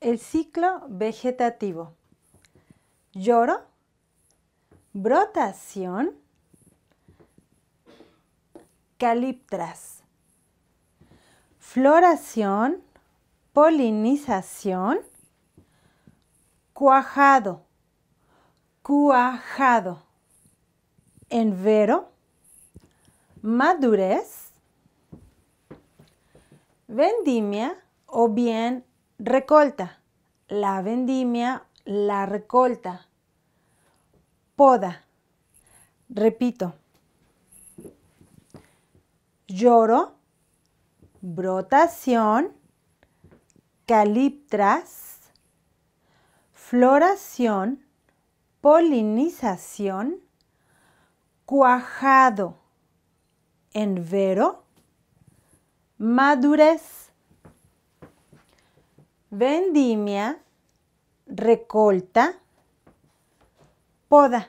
El ciclo vegetativo. Lloro, brotación, caliptras, floración, polinización, cuajado, cuajado, envero, madurez, vendimia o bien recolta. La vendimia, la recolta. Poda. Repito. Lloro, brotación, caliptras, floración, polinización, cuajado, envero, madurez, vendimia, recolta, poda.